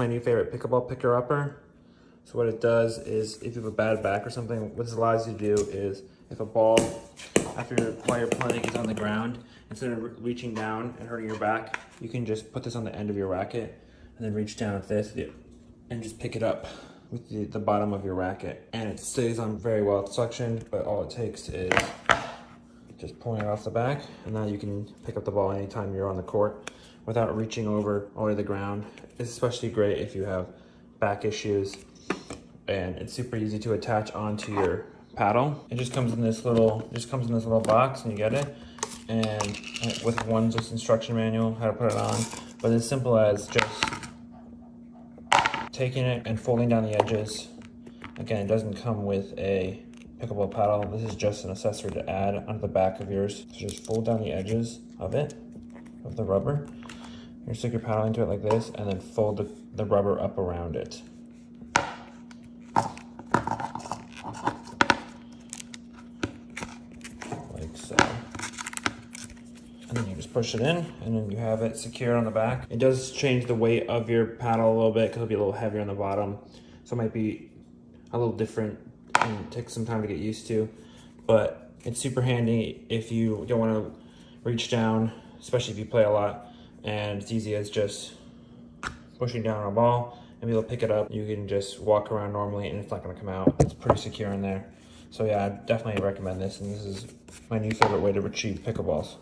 my new favorite pickleball picker upper. So what it does is if you have a bad back or something, what this allows you to do is if a ball after while you're playing is on the ground, instead of reaching down and hurting your back, you can just put this on the end of your racket and then reach down with this and just pick it up with the, the bottom of your racket. And it stays on very well suctioned, but all it takes is just pulling it off the back. And now you can pick up the ball anytime you're on the court without reaching over all the ground. It's especially great if you have back issues and it's super easy to attach onto your paddle. It just comes in this little, just comes in this little box and you get it. And with one just instruction manual, how to put it on. But as simple as just taking it and folding down the edges. Again, it doesn't come with a pickleball paddle. This is just an accessory to add onto the back of yours. So just fold down the edges of it, of the rubber. You stick your paddle into it like this and then fold the, the rubber up around it. Like so. And then you just push it in and then you have it secured on the back. It does change the weight of your paddle a little bit because it'll be a little heavier on the bottom. So it might be a little different and take some time to get used to. But it's super handy if you don't want to reach down, especially if you play a lot. And it's easy as just pushing down on a ball and be able to pick it up. You can just walk around normally and it's not going to come out. It's pretty secure in there. So yeah, I definitely recommend this. And this is my new favorite way to retrieve pickleballs.